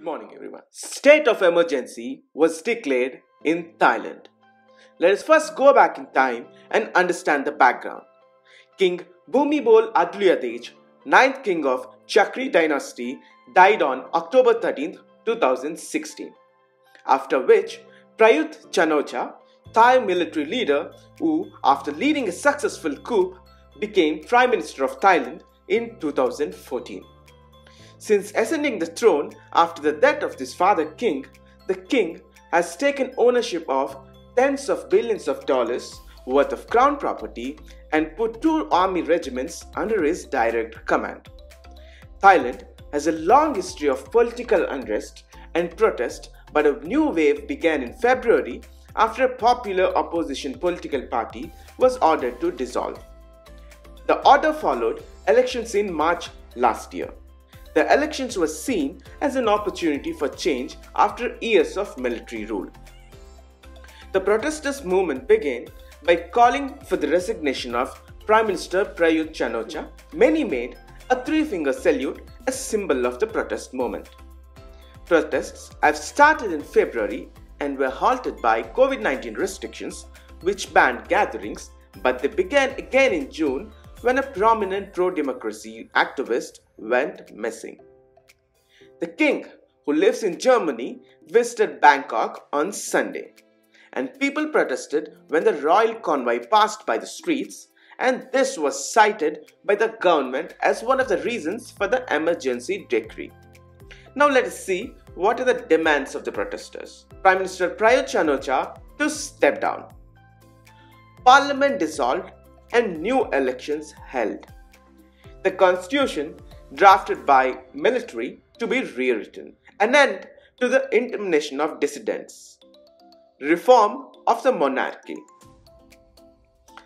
Good morning, everyone. State of emergency was declared in Thailand. Let us first go back in time and understand the background. King Bhumibol Adulyadej, ninth king of Chakri dynasty, died on October 13, 2016. After which, Prayut Chan-o-cha, Thai military leader who, after leading a successful coup, became Prime Minister of Thailand in 2014. Since ascending the throne after the death of his father king, the king has taken ownership of tens of billions of dollars worth of crown property and put two army regiments under his direct command. Thailand has a long history of political unrest and protest, but a new wave began in February after a popular opposition political party was ordered to dissolve. The order followed elections in March last year. The elections were seen as an opportunity for change after years of military rule. The protesters' movement began by calling for the resignation of Prime Minister Prayut Chan-o-cha. Many made a three-finger salute as symbol of the protest movement. Protests have started in February and were halted by COVID-19 restrictions which banned gatherings, but they began again in June when a prominent pro-democracy activist went missing. The king, who lives in Germany, visited Bangkok on Sunday, and people protested when the royal convoy passed by the streets, and this was cited by the government as one of the reasons for the emergency decree. Now let us see what are the demands of the protesters. Prime Minister Prayut Chan-o-cha to step down. Parliament dissolved and new elections held. The constitution drafted by military to be rewritten. An end to the intimidation of dissidents. Reform of the monarchy.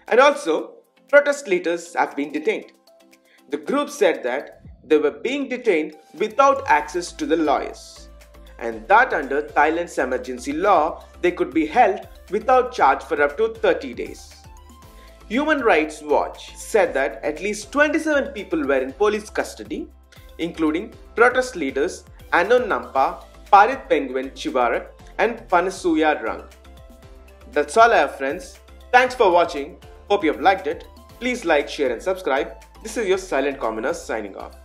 And also, protest leaders have been detained. The group said that they were being detained without access to the lawyers, and that under Thailand's emergency law, they could be held without charge for up to 30 days. Human Rights Watch said that at least 27 people were in police custody, including protest leaders Anon Nampa, Parit Penguin Chiwarak, and Panusaya Rang. That's all I have, friends. Thanks for watching. Hope you have liked it. Please like, share, and subscribe. This is your silent commoner signing off.